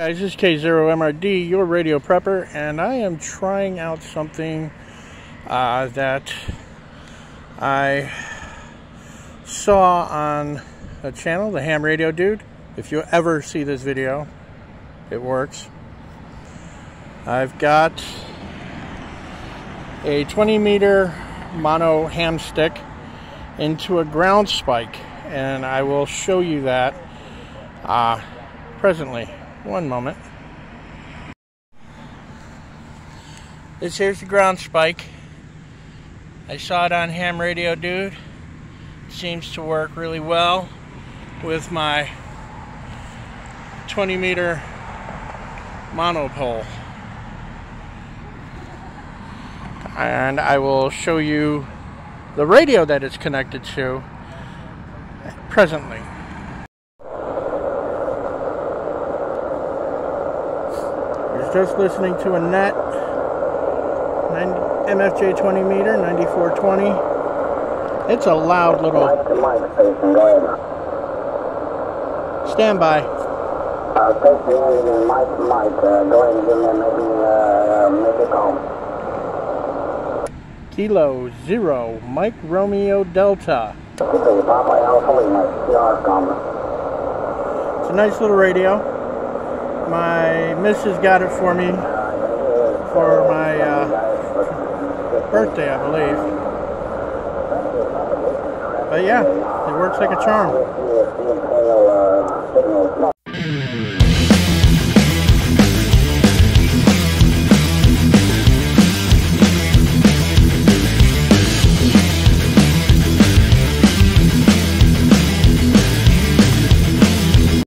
Guys, this is K0MRD, your radio prepper, and I am trying out something uh, that I saw on a channel, the Ham Radio Dude. If you ever see this video, it works. I've got a 20 meter mono ham stick into a ground spike, and I will show you that uh, presently. One moment. This here's the ground spike. I saw it on Ham Radio Dude. It seems to work really well with my 20 meter monopole. And I will show you the radio that it's connected to presently. Just listening to a net 90, MFJ 20 meter, 9420. It's a loud little. Stand by. Mike, Mike, go maybe. Kilo Zero, Mike Romeo Delta. It's a nice little radio. My missus got it for me for my uh, birthday, I believe. But yeah, it works like a charm.